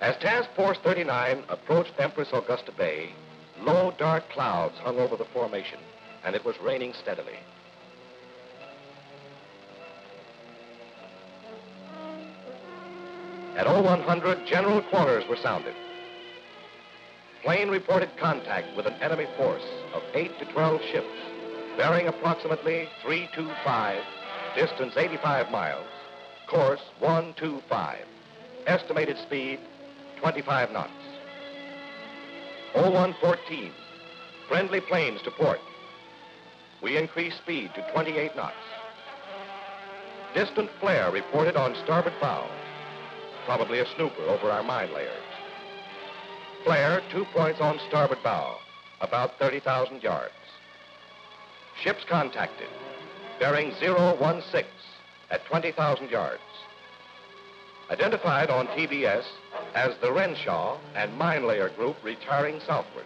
As Task Force 39 approached Empress Augusta Bay, low, dark clouds hung over the formation, and it was raining steadily. At 0100, general quarters were sounded. Plane reported contact with an enemy force of 8 to 12 ships, bearing approximately 325, distance 85 miles, course 125, estimated speed 25 knots. 0114, friendly planes to port. We increase speed to 28 knots. Distant flare reported on starboard bow, probably a snooper over our mine layers. Flare, two points on starboard bow, about 30,000 yards. Ships contacted, bearing 016 at 20,000 yards. Identified on TBS as the Renshaw and mine layer group retiring southward.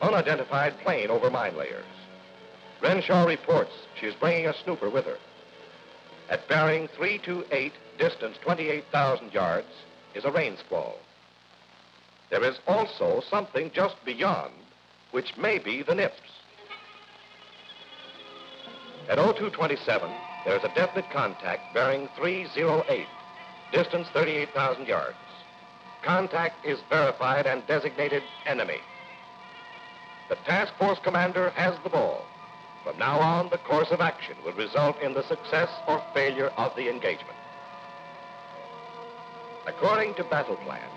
Unidentified plane over mine layers. Renshaw reports she is bringing a snooper with her. At bearing 328, distance 28,000 yards, is a rain squall. There is also something just beyond, which may be the NIPS. At 0227, there's a definite contact bearing 308, distance 38,000 yards. Contact is verified and designated enemy. The task force commander has the ball. From now on, the course of action will result in the success or failure of the engagement. According to battle plan,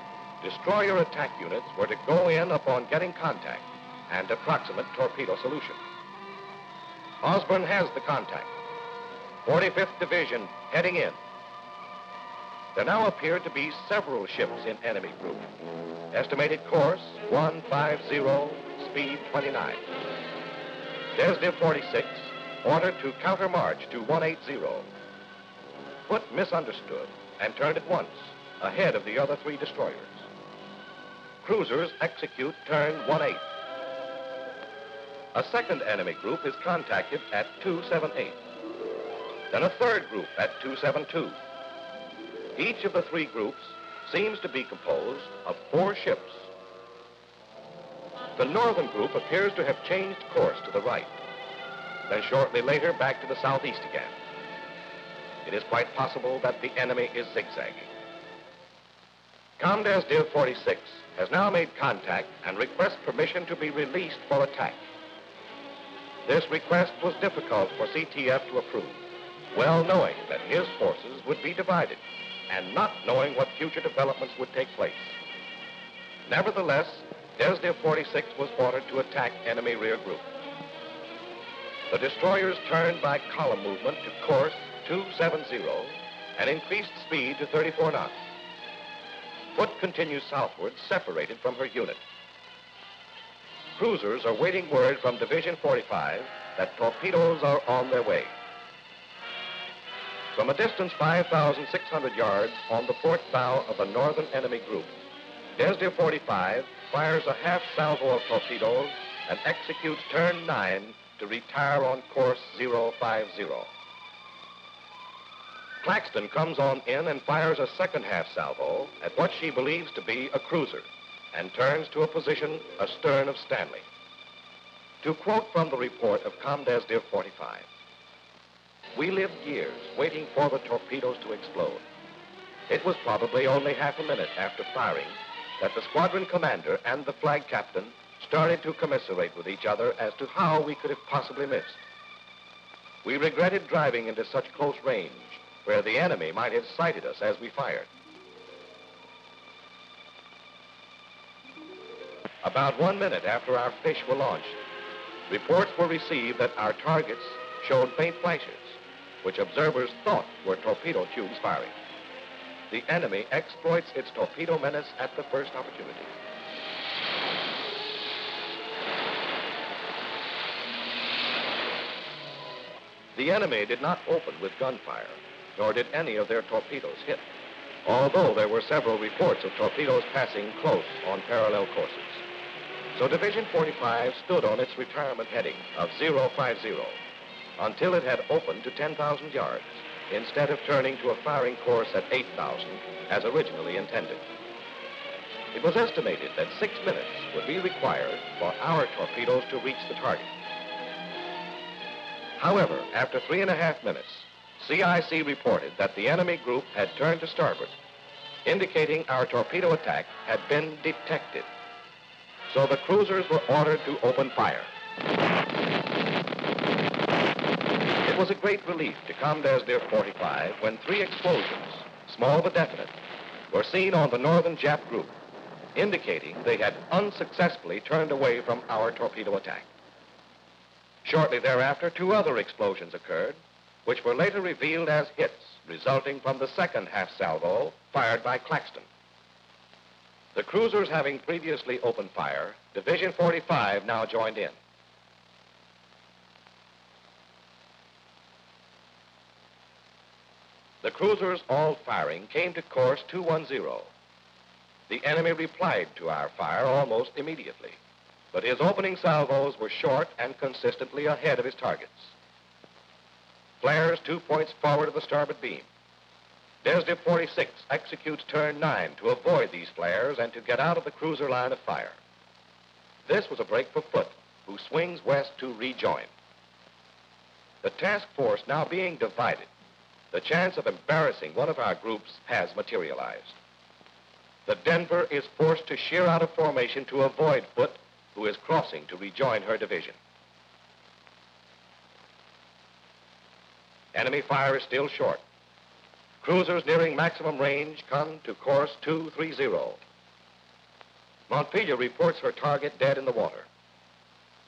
destroyer attack units were to go in upon getting contact and approximate torpedo solution. Ausburne has the contact. 45th Division heading in. There now appear to be several ships in enemy group. Estimated course 150, speed 29. Desdiv 46 ordered to countermarch to 180. Foote misunderstood and turned at once ahead of the other three destroyers. Cruisers execute turn 18. A second enemy group is contacted at 278. Then a third group at 272. Each of the three groups seems to be composed of four ships. The northern group appears to have changed course to the right, then shortly later back to the southeast again. It is quite possible that the enemy is zigzagging. Comdes Div 46 has now made contact and requests permission to be released for attack. This request was difficult for CTF to approve, well knowing that his forces would be divided and not knowing what future developments would take place. Nevertheless, Desdiv 46 was ordered to attack enemy rear group. The destroyers turned by column movement to course 270 and increased speed to 34 knots. Foote continues southward, separated from her unit. Cruisers are waiting word from Division 45 that torpedoes are on their way. From a distance 5,600 yards on the port bow of a northern enemy group, Desdiv 45 fires a half salvo of torpedoes and executes turn 9 to retire on course 050. Claxton comes on in and fires a second half salvo at what she believes to be a cruiser and turns to a position astern of Stanly. To quote from the report of Comdes Div 45, we lived years waiting for the torpedoes to explode. It was probably only half a minute after firing that the squadron commander and the flag captain started to commiserate with each other as to how we could have possibly missed. We regretted driving into such close range where the enemy might have sighted us as we fired. About one minute after our fish were launched, reports were received that our targets showed faint flashes, which observers thought were torpedo tubes firing. The enemy exploits its torpedo menace at the first opportunity. The enemy did not open with gunfire, nor did any of their torpedoes hit, although there were several reports of torpedoes passing close on parallel courses. So Division 45 stood on its retirement heading of 050 until it had opened to 10,000 yards instead of turning to a firing course at 8,000 as originally intended. It was estimated that six minutes would be required for our torpedoes to reach the target. However, after three and a half minutes, CIC reported that the enemy group had turned to starboard, indicating our torpedo attack had been detected. So the cruisers were ordered to open fire. It was a great relief to Comdes Div 45 when three explosions, small but definite, were seen on the northern Jap group, indicating they had unsuccessfully turned away from our torpedo attack. Shortly thereafter, two other explosions occurred, which were later revealed as hits resulting from the second half salvo fired by Claxton. The cruisers having previously opened fire, Division 45 now joined in. The cruisers, all firing, came to course 210. The enemy replied to our fire almost immediately, but his opening salvos were short and consistently ahead of his targets. Flares two points forward of the starboard beam. Desdiv 46 executes turn 9 to avoid these flares and to get out of the cruiser line of fire. This was a break for Foote, who swings west to rejoin. The task force now being divided, the chance of embarrassing one of our groups has materialized. The Denver is forced to sheer out of formation to avoid Foote, who is crossing to rejoin her division. Enemy fire is still short. Cruisers nearing maximum range come to course 230. Montpelier reports her target dead in the water.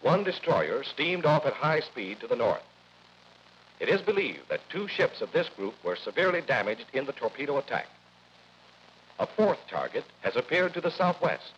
One destroyer steamed off at high speed to the north. It is believed that two ships of this group were severely damaged in the torpedo attack. A fourth target has appeared to the southwest.